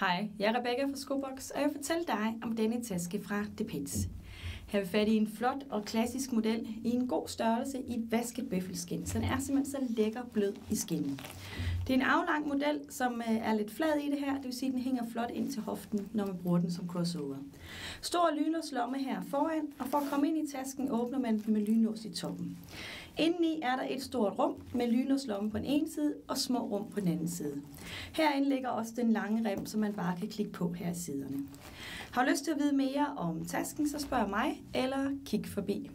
Hej, jeg er Rebecca fra Skobox, og jeg vil fortælle dig om denne taske fra Depends. Her vil fat i en flot og klassisk model i en god størrelse i vasket bøffelskin, så den er simpelthen så lækker blød i skinnen. Det er en aflang model, som øh, er lidt flad i det her, det vil sige, at den hænger flot ind til hoften, når man bruger den som crossover. Stor lynlås lomme her foran, og for at komme ind i tasken åbner man den med lynlås i toppen. Indeni er der et stort rum med lynlåslomme på den ene side og små rum på den anden side. Herinde ligger også den lange rem, som man bare kan klikke på her i siderne. Har du lyst til at vide mere om tasken, så spørg mig eller kig forbi.